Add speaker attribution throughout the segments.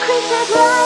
Speaker 1: Christmas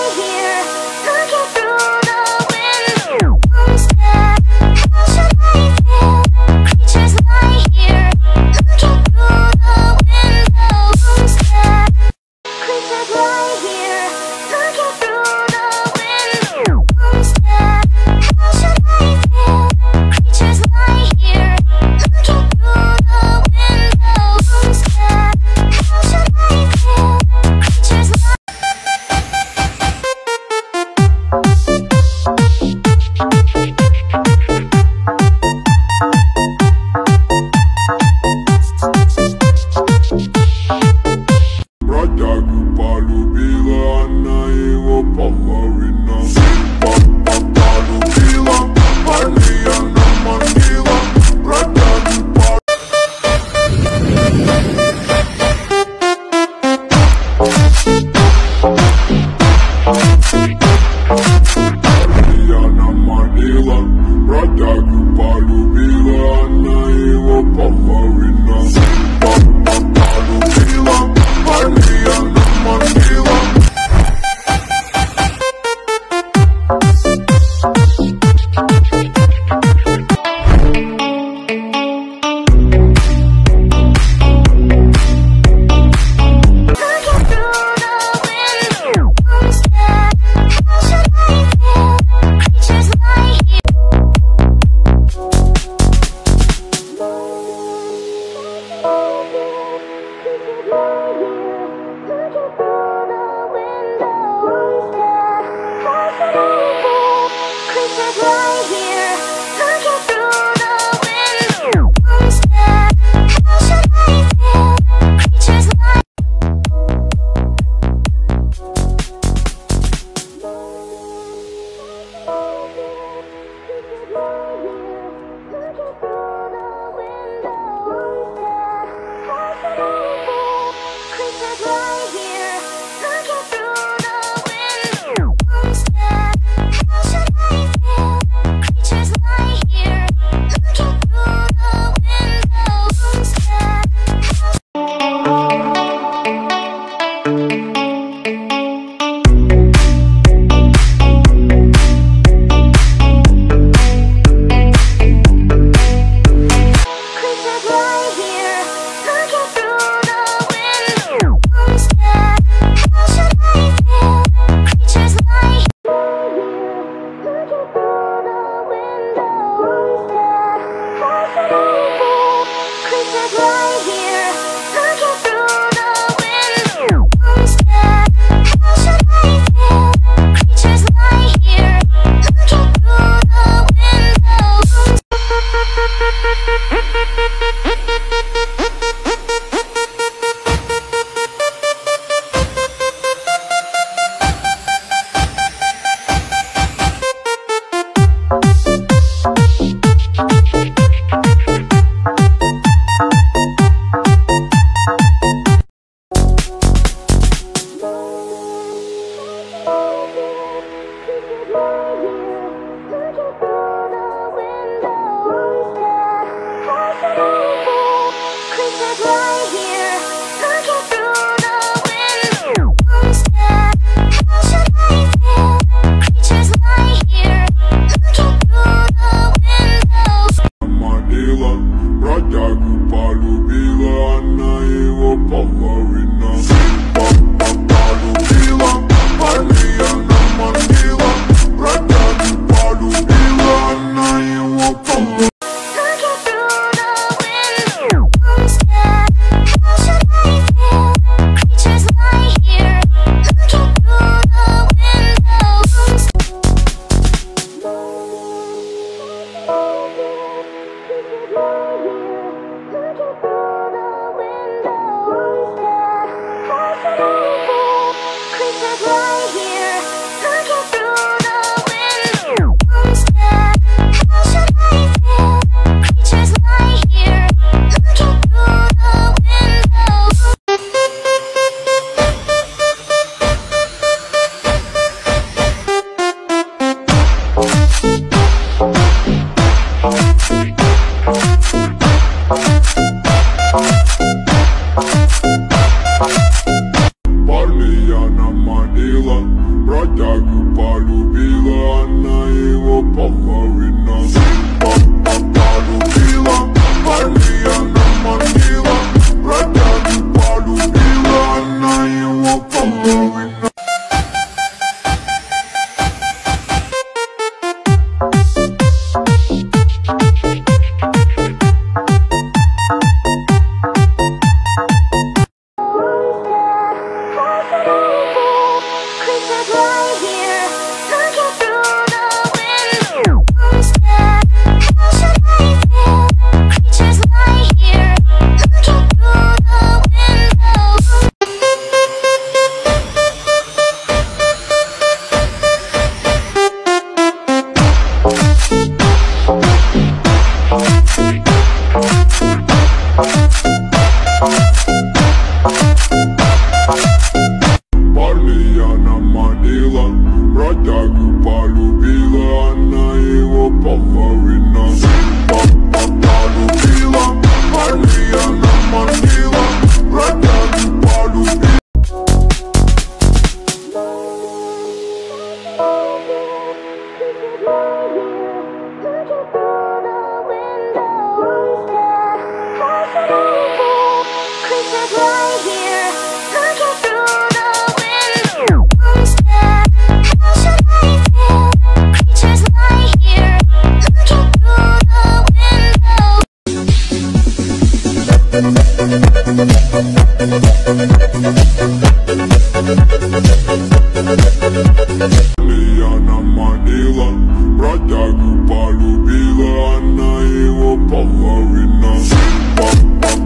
Speaker 1: она манила. Бродягу полюбила, она его половина. Судьба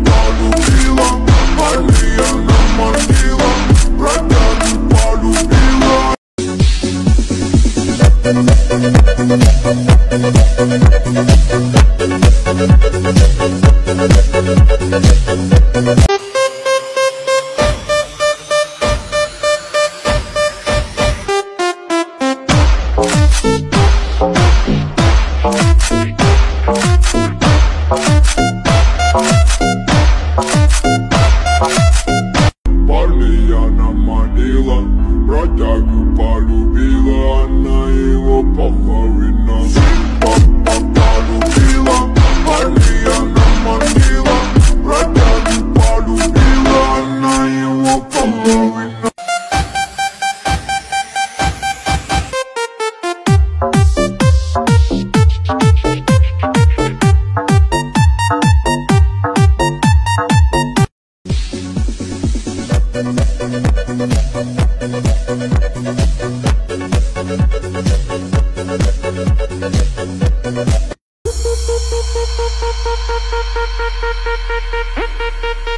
Speaker 1: полюбила, парней она мордила Бродягу полюбила.
Speaker 2: Thank you.